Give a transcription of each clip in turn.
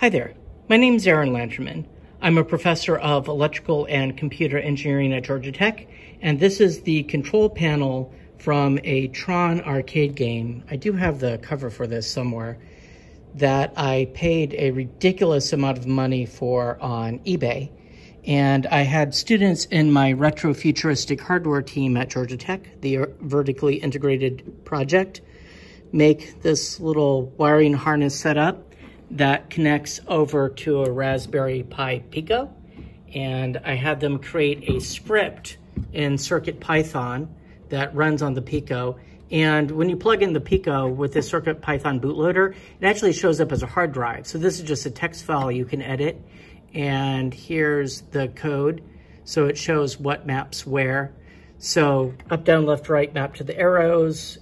Hi there, my name is Aaron Lanterman. I'm a professor of electrical and computer engineering at Georgia Tech, and this is the control panel from a Tron arcade game. I do have the cover for this somewhere that I paid a ridiculous amount of money for on eBay. And I had students in my retrofuturistic hardware team at Georgia Tech, the vertically integrated project, make this little wiring harness setup that connects over to a Raspberry Pi Pico. And I had them create a script in Circuit Python that runs on the Pico. And when you plug in the Pico with the Circuit Python bootloader, it actually shows up as a hard drive. So this is just a text file you can edit. And here's the code. So it shows what maps where. So up, down, left, right map to the arrows.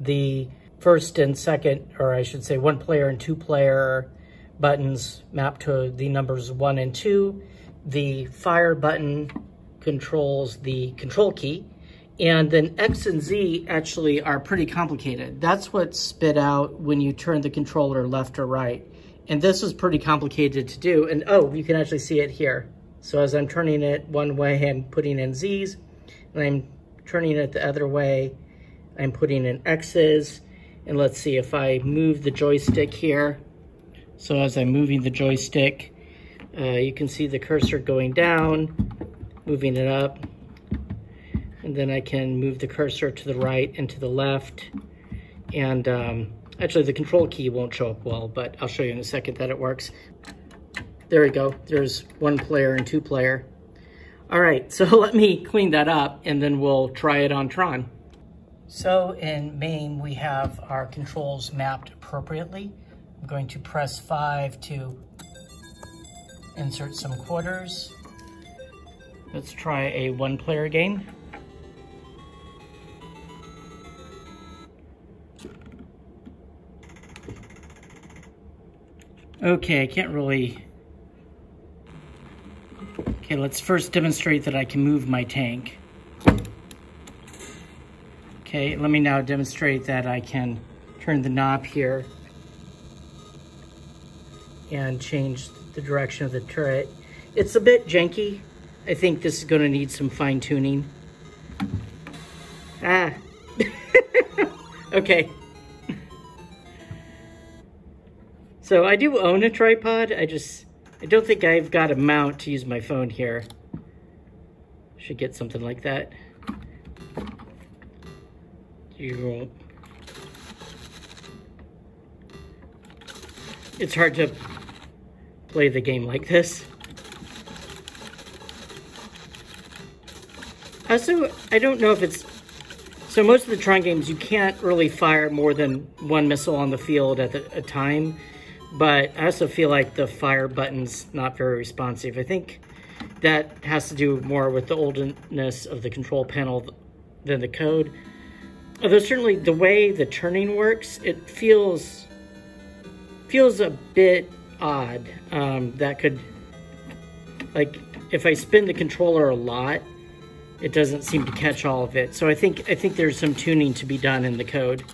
The first and second, or I should say one player and two player buttons map to the numbers one and two. The fire button controls the control key. And then X and Z actually are pretty complicated. That's what's spit out when you turn the controller left or right. And this was pretty complicated to do. And oh, you can actually see it here. So as I'm turning it one way, I'm putting in Z's. And I'm turning it the other way, I'm putting in X's. And let's see if I move the joystick here. So as I'm moving the joystick, uh, you can see the cursor going down, moving it up. And then I can move the cursor to the right and to the left. And um, actually the control key won't show up well, but I'll show you in a second that it works. There we go. There's one player and two player. All right, so let me clean that up and then we'll try it on Tron. So in MAME, we have our controls mapped appropriately. I'm going to press five to insert some quarters. Let's try a one player game. Okay, I can't really... Okay, let's first demonstrate that I can move my tank. Okay, let me now demonstrate that I can turn the knob here and change the direction of the turret. It's a bit janky. I think this is gonna need some fine tuning. Ah, okay. So I do own a tripod. I just, I don't think I've got a mount to use my phone here. Should get something like that it's hard to play the game like this. Also, I don't know if it's... So most of the Tron games, you can't really fire more than one missile on the field at the, a time. But I also feel like the fire button's not very responsive. I think that has to do more with the oldness of the control panel than the code. Although certainly the way the turning works, it feels feels a bit odd. Um, that could, like, if I spin the controller a lot, it doesn't seem to catch all of it. So I think I think there's some tuning to be done in the code.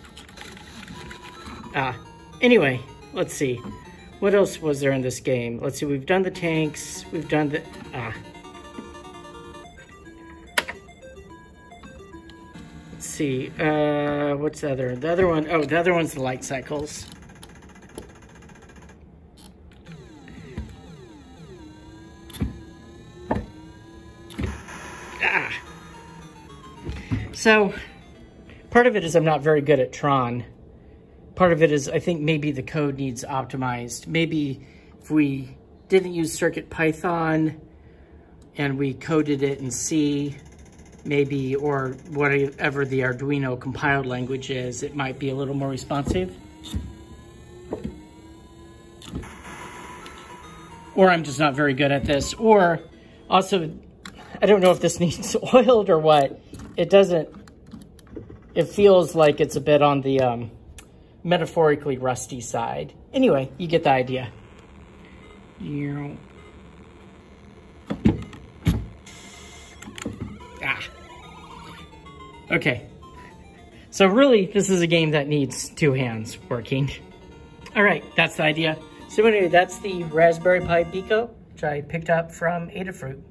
Ah, anyway, let's see. What else was there in this game? Let's see, we've done the tanks, we've done the, ah, see. Uh, what's the other? The other one, oh, the other one's the light cycles. Ah. So, part of it is I'm not very good at Tron. Part of it is I think maybe the code needs optimized. Maybe if we didn't use Circuit Python and we coded it in C, maybe, or whatever the Arduino compiled language is, it might be a little more responsive. Or I'm just not very good at this. Or also, I don't know if this needs oiled or what. It doesn't, it feels like it's a bit on the um, metaphorically rusty side. Anyway, you get the idea. You Okay. So really, this is a game that needs two hands working. All right, that's the idea. So anyway, that's the Raspberry Pi Pico, which I picked up from Adafruit.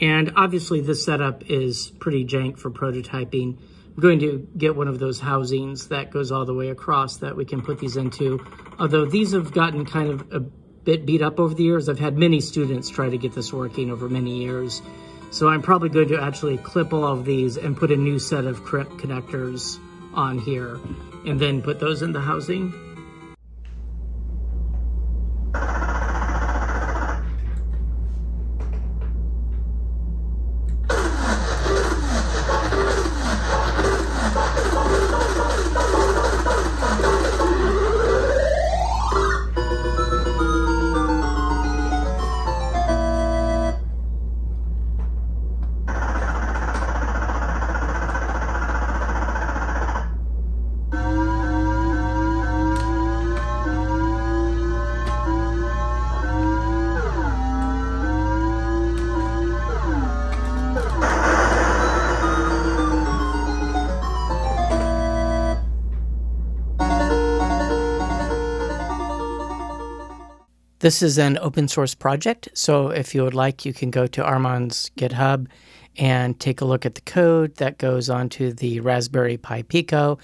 And obviously this setup is pretty jank for prototyping. I'm going to get one of those housings that goes all the way across that we can put these into. Although these have gotten kind of a bit beat up over the years. I've had many students try to get this working over many years. So I'm probably going to actually clip all of these and put a new set of connectors on here and then put those in the housing. This is an open source project, so if you would like, you can go to Armaan's GitHub and take a look at the code that goes onto the Raspberry Pi Pico.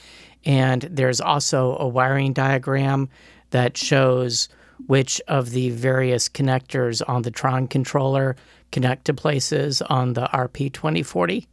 And there's also a wiring diagram that shows which of the various connectors on the Tron controller connect to places on the RP2040.